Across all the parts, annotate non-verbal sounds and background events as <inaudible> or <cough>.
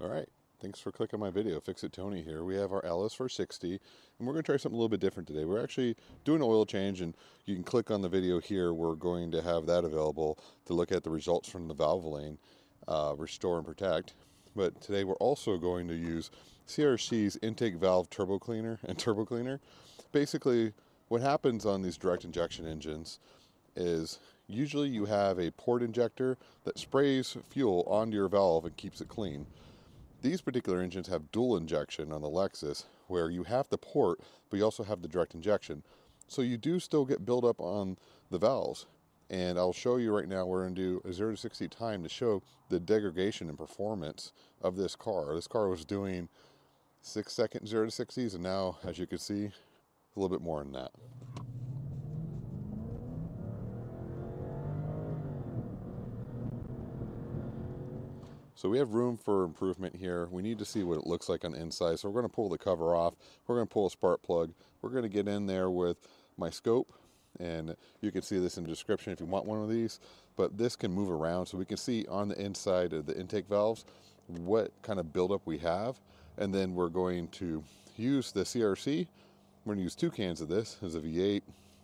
All right. Thanks for clicking my video. Fix It Tony here. We have our LS460 and we're going to try something a little bit different today. We're actually doing an oil change and you can click on the video here. We're going to have that available to look at the results from the Valvoline uh, Restore and Protect. But today we're also going to use CRC's intake valve turbo cleaner and turbo cleaner. Basically, what happens on these direct injection engines is usually you have a port injector that sprays fuel onto your valve and keeps it clean. These particular engines have dual injection on the Lexus, where you have the port, but you also have the direct injection. So you do still get buildup on the valves. And I'll show you right now, we're gonna do a zero to 60 time to show the degradation and performance of this car. This car was doing six second zero to 60s, and now, as you can see, a little bit more than that. So we have room for improvement here. We need to see what it looks like on the inside. So we're gonna pull the cover off. We're gonna pull a spark plug. We're gonna get in there with my scope and you can see this in the description if you want one of these, but this can move around so we can see on the inside of the intake valves what kind of buildup we have. And then we're going to use the CRC. We're gonna use two cans of this. There's a V8,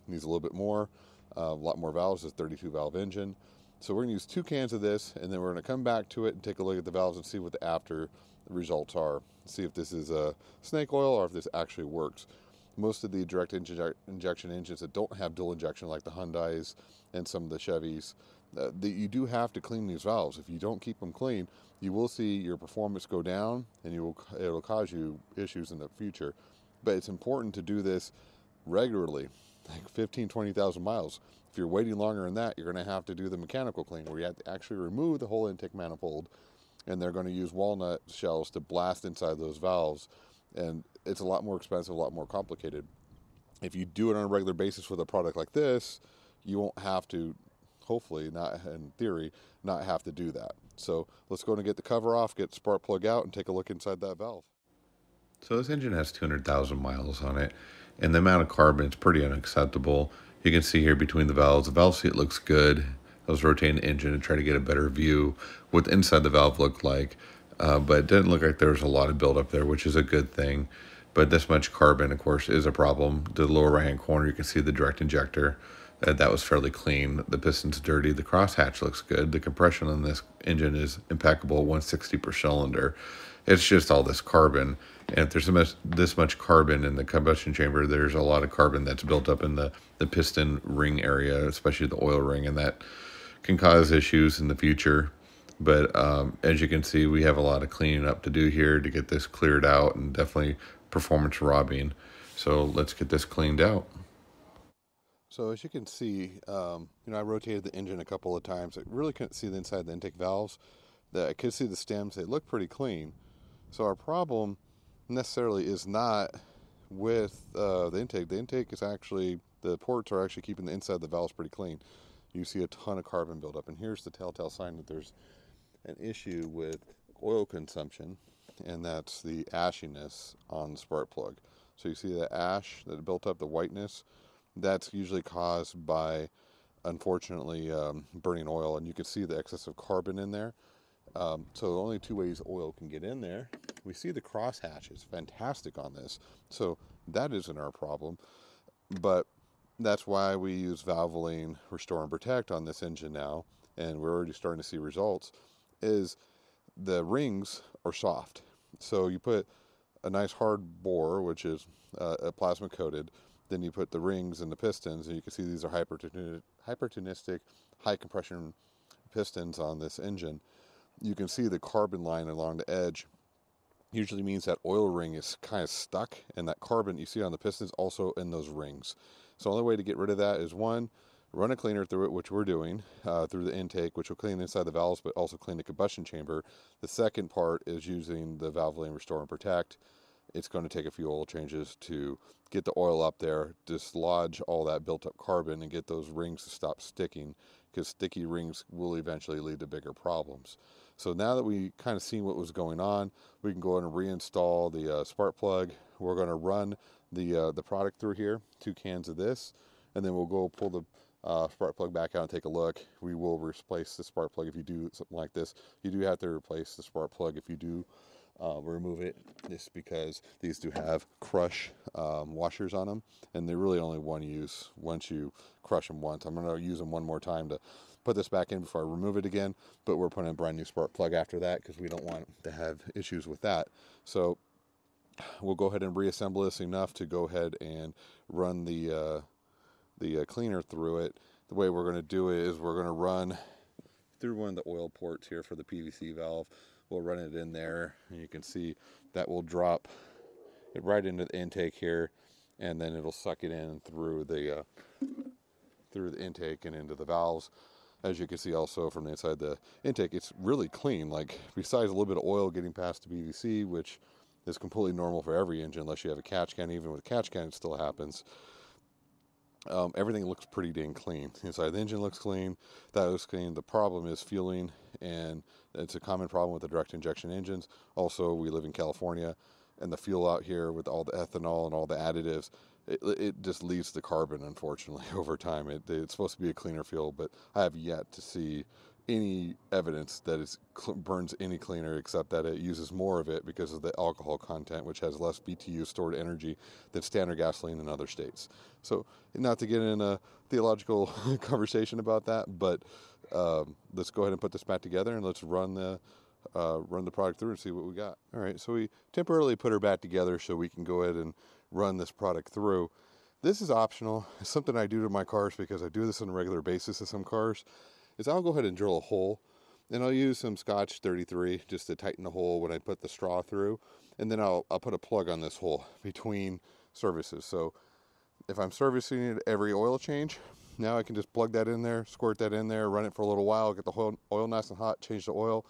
needs a little bit more, uh, a lot more valves, it's a 32 valve engine. So we're gonna use two cans of this and then we're gonna come back to it and take a look at the valves and see what the after results are. See if this is a snake oil or if this actually works. Most of the direct injection engines that don't have dual injection like the Hyundais and some of the Chevys, uh, the, you do have to clean these valves. If you don't keep them clean, you will see your performance go down and you will, it'll cause you issues in the future. But it's important to do this regularly, like 15, 20,000 miles. If you're waiting longer than that, you're going to have to do the mechanical clean where you have to actually remove the whole intake manifold and they're going to use walnut shells to blast inside those valves. And it's a lot more expensive, a lot more complicated. If you do it on a regular basis with a product like this, you won't have to, hopefully, not in theory, not have to do that. So let's go and get the cover off, get spark plug out, and take a look inside that valve. So this engine has 200,000 miles on it, and the amount of carbon is pretty unacceptable. You can see here between the valves, the valve seat looks good. I was rotating the engine and try to get a better view what inside the valve looked like. Uh, but it didn't look like there was a lot of buildup there, which is a good thing. But this much carbon, of course, is a problem. The lower right hand corner, you can see the direct injector. Uh, that was fairly clean. The piston's dirty. The crosshatch looks good. The compression on this engine is impeccable, 160 per cylinder. It's just all this carbon. And if there's much, this much carbon in the combustion chamber, there's a lot of carbon that's built up in the, the piston ring area, especially the oil ring, and that can cause issues in the future. But um, as you can see, we have a lot of cleaning up to do here to get this cleared out and definitely performance robbing. So let's get this cleaned out. So as you can see, um, you know, I rotated the engine a couple of times. I really couldn't see the inside of the intake valves. That I could see the stems. They look pretty clean. So our problem necessarily is not with uh, the intake. The intake is actually, the ports are actually keeping the inside of the valves pretty clean. You see a ton of carbon buildup. And here's the telltale sign that there's an issue with oil consumption, and that's the ashiness on the spark plug. So you see the ash that built up, the whiteness, that's usually caused by, unfortunately, um, burning oil. And you can see the excess of carbon in there. Um, so the only two ways oil can get in there. We see the crosshatch is fantastic on this. So that isn't our problem. But that's why we use Valvoline Restore and Protect on this engine now. And we're already starting to see results is the rings are soft. So you put a nice hard bore, which is uh, a plasma coated. Then you put the rings and the pistons, and you can see these are hypertonistic, high compression pistons on this engine you can see the carbon line along the edge usually means that oil ring is kind of stuck and that carbon you see on the pistons also in those rings. So the only way to get rid of that is one, run a cleaner through it, which we're doing uh, through the intake, which will clean inside the valves, but also clean the combustion chamber. The second part is using the valve Valvoline Restore and Protect. It's going to take a few oil changes to get the oil up there, dislodge all that built up carbon and get those rings to stop sticking because sticky rings will eventually lead to bigger problems. So now that we kind of seen what was going on, we can go ahead and reinstall the uh, spark plug. We're going to run the uh, the product through here, two cans of this, and then we'll go pull the uh, spark plug back out and take a look. We will replace the spark plug if you do something like this. You do have to replace the spark plug if you do uh, remove it just because these do have crush um, washers on them and they're really only one use once you crush them once. I'm going to use them one more time to put this back in before I remove it again, but we're putting a brand new spark plug after that because we don't want to have issues with that. So we'll go ahead and reassemble this enough to go ahead and run the uh, the uh, cleaner through it. The way we're going to do it is we're going to run through one of the oil ports here for the PVC valve. We'll run it in there and you can see that will drop it right into the intake here and then it'll suck it in through the uh, through the intake and into the valves. As you can see also from the inside the intake, it's really clean. Like besides a little bit of oil getting past the PVC, which is completely normal for every engine unless you have a catch can. Even with a catch can, it still happens. Um, everything looks pretty dang clean. <laughs> Inside the engine looks clean. That looks clean. The problem is fueling, and it's a common problem with the direct injection engines. Also, we live in California, and the fuel out here with all the ethanol and all the additives, it, it just leaves the carbon, unfortunately, <laughs> over time. It, it's supposed to be a cleaner fuel, but I have yet to see any evidence that it burns any cleaner except that it uses more of it because of the alcohol content, which has less BTU stored energy than standard gasoline in other states. So, not to get in a theological <laughs> conversation about that, but um, let's go ahead and put this back together and let's run the uh, run the product through and see what we got. All right, so we temporarily put her back together so we can go ahead and run this product through. This is optional. It's something I do to my cars because I do this on a regular basis to some cars is I'll go ahead and drill a hole and I'll use some Scotch 33 just to tighten the hole when I put the straw through. And then I'll, I'll put a plug on this hole between services. So if I'm servicing it every oil change, now I can just plug that in there, squirt that in there, run it for a little while, get the oil, oil nice and hot, change the oil.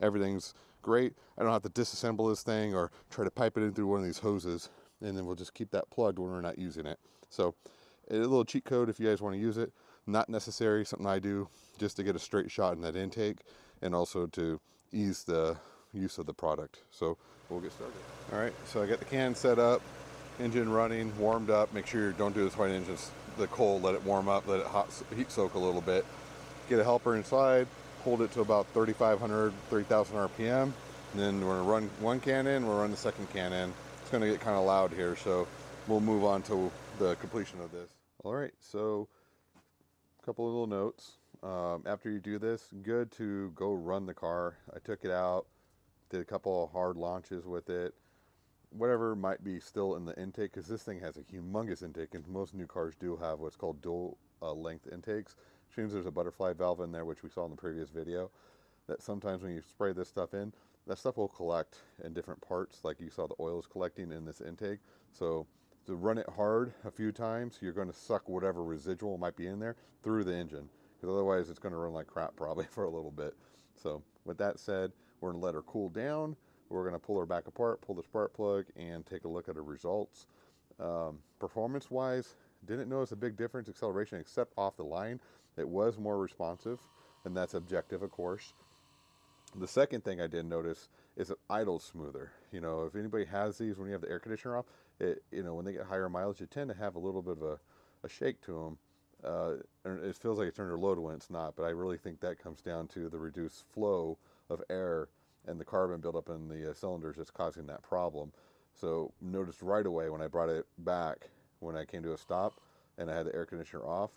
Everything's great. I don't have to disassemble this thing or try to pipe it in through one of these hoses. And then we'll just keep that plugged when we're not using it. So a little cheat code if you guys want to use it. Not necessary, something I do just to get a straight shot in that intake and also to ease the use of the product. So we'll get started. All right, so I got the can set up, engine running, warmed up. Make sure you don't do this while the engine's the cold, let it warm up, let it hot heat soak a little bit. Get a helper inside, hold it to about 3,500, 3,000 RPM. And then we're gonna run one can in, we'll run the second can in. It's gonna get kind of loud here, so we'll move on to the completion of this. All right, so couple of little notes. Um, after you do this, good to go run the car. I took it out, did a couple of hard launches with it, whatever might be still in the intake, because this thing has a humongous intake, and most new cars do have what's called dual uh, length intakes, which means there's a butterfly valve in there, which we saw in the previous video. That sometimes when you spray this stuff in, that stuff will collect in different parts, like you saw the oil is collecting in this intake. So to run it hard a few times, you're going to suck whatever residual might be in there through the engine because otherwise it's going to run like crap probably <laughs> for a little bit. So with that said, we're going to let her cool down. We're going to pull her back apart, pull the spark plug, and take a look at the results. Um, performance wise, didn't notice a big difference acceleration except off the line. It was more responsive, and that's objective, of course. The second thing I did notice is it idles smoother. You know, if anybody has these when you have the air conditioner off, it, you know, when they get higher mileage, you tend to have a little bit of a, a shake to them. Uh, and it feels like it's under load when it's not, but I really think that comes down to the reduced flow of air and the carbon buildup in the uh, cylinders that's causing that problem. So noticed right away when I brought it back, when I came to a stop and I had the air conditioner off,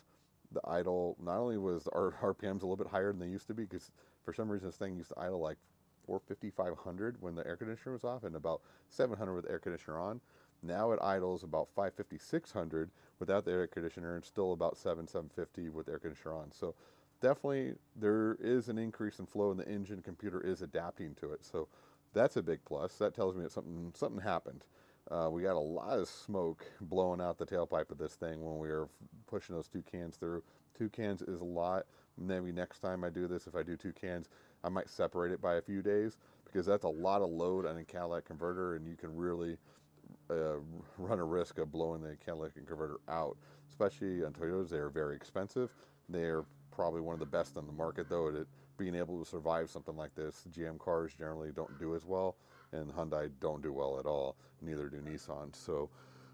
the idle, not only was our RPMs a little bit higher than they used to be, because for some reason this thing used to idle like 450, 500 when the air conditioner was off and about 700 with the air conditioner on. Now it idles about 550, 600 without the air conditioner and still about 7, 750 with air conditioner on. So definitely there is an increase in flow and the engine computer is adapting to it. So that's a big plus. That tells me that something, something happened. Uh, we got a lot of smoke blowing out the tailpipe of this thing when we were pushing those two cans through. Two cans is a lot. Maybe next time I do this, if I do two cans, I might separate it by a few days because that's a lot of load on a catalytic converter and you can really uh, run a risk of blowing the catalytic converter out, especially on Toyotas. They are very expensive. They are probably one of the best on the market, though, at being able to survive something like this. GM cars generally don't do as well, and Hyundai don't do well at all. Neither do Nissan. So,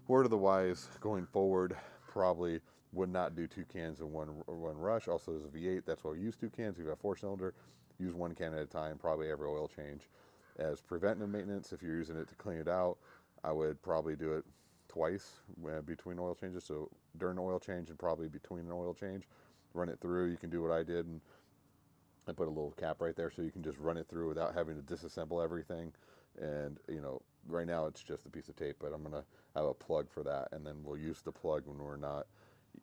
word of the wise going forward, probably would not do two cans in one one rush. Also, there's a V8. That's why we use two cans. If you have four cylinder, use one can at a time. Probably every oil change. As preventive maintenance, if you're using it to clean it out, I would probably do it twice uh, between oil changes. So during oil change and probably between an oil change, run it through. You can do what I did and I put a little cap right there so you can just run it through without having to disassemble everything. And you know, right now it's just a piece of tape, but I'm gonna have a plug for that, and then we'll use the plug when we're not,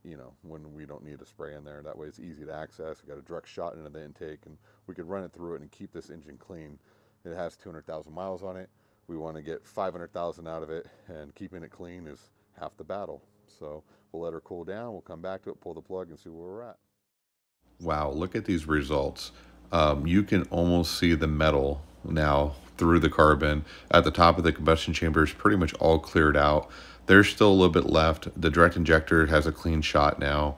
you know, when we don't need a spray in there. That way it's easy to access. We got a direct shot into the intake, and we could run it through it and keep this engine clean. It has 200,000 miles on it. We want to get 500,000 out of it, and keeping it clean is half the battle. So we'll let her cool down. We'll come back to it, pull the plug, and see where we're at. Wow, look at these results. Um, you can almost see the metal now through the carbon. At the top of the combustion chamber is pretty much all cleared out. There's still a little bit left. The direct injector has a clean shot now.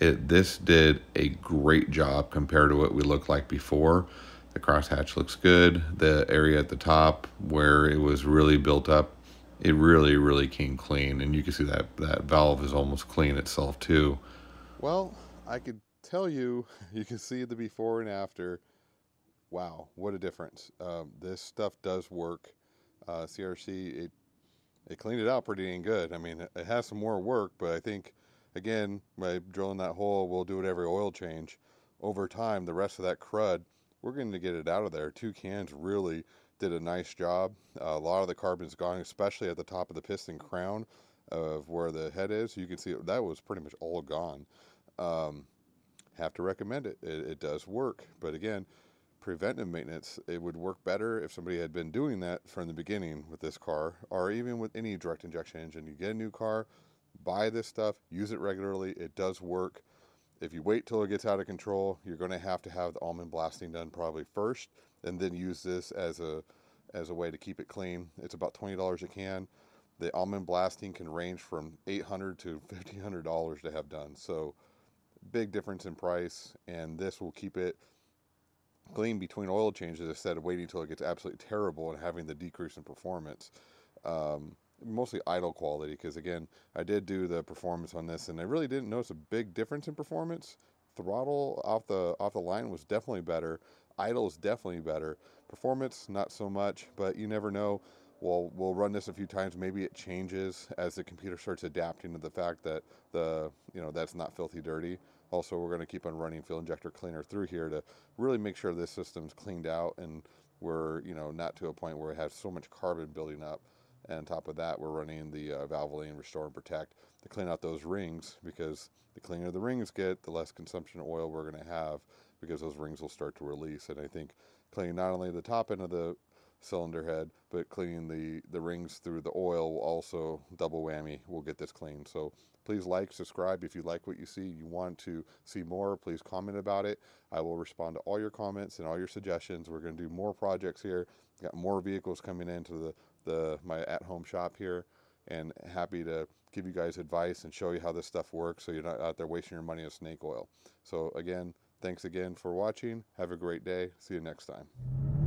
It, this did a great job compared to what we looked like before. The crosshatch looks good. The area at the top where it was really built up, it really, really came clean. And you can see that that valve is almost clean itself too. Well, I could tell you, <laughs> you can see the before and after. Wow, what a difference! Um, this stuff does work. Uh, CRC it it cleaned it out pretty dang good. I mean, it has some more work, but I think again by drilling that hole, we'll do it every oil change. Over time, the rest of that crud, we're going to get it out of there. Two cans really did a nice job. Uh, a lot of the carbon's gone, especially at the top of the piston crown of where the head is. You can see that was pretty much all gone. Um, have to recommend it. it. It does work, but again, preventive maintenance, it would work better if somebody had been doing that from the beginning with this car, or even with any direct injection engine. You get a new car, buy this stuff, use it regularly. It does work. If you wait till it gets out of control, you're going to have to have the almond blasting done probably first, and then use this as a as a way to keep it clean. It's about twenty dollars a can. The almond blasting can range from eight hundred to fifteen hundred dollars to have done. So big difference in price, and this will keep it clean between oil changes instead of waiting until it gets absolutely terrible and having the decrease in performance. Um, mostly idle quality because again I did do the performance on this and I really didn't notice a big difference in performance throttle off the off the line was definitely better idle is definitely better performance not so much but you never know we'll we'll run this a few times. Maybe it changes as the computer starts adapting to the fact that the you know that's not filthy dirty. Also, we're going to keep on running fuel injector cleaner through here to really make sure this system's cleaned out and we're you know not to a point where it has so much carbon building up. And on top of that, we're running the uh, Valvoline Restore and Protect to clean out those rings because the cleaner the rings get, the less consumption of oil we're going to have because those rings will start to release. And I think cleaning not only the top end of the cylinder head, but cleaning the, the rings through the oil will also double whammy. We'll get this clean. So please like, subscribe if you like what you see. You want to see more, please comment about it. I will respond to all your comments and all your suggestions. We're going to do more projects here. Got more vehicles coming into the, the my at-home shop here and happy to give you guys advice and show you how this stuff works so you're not out there wasting your money on snake oil. So again, thanks again for watching. Have a great day. See you next time.